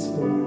Jesus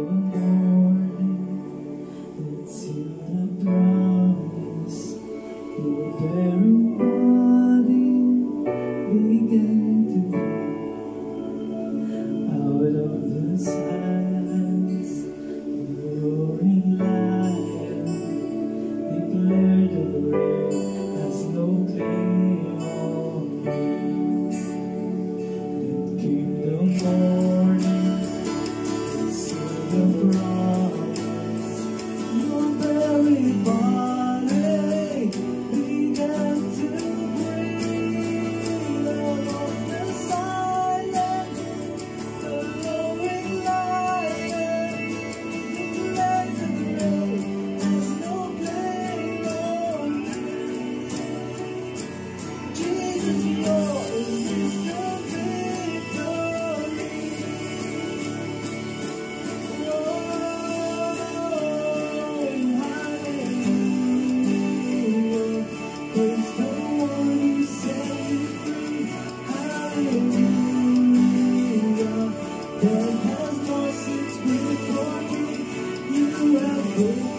In the Yeah.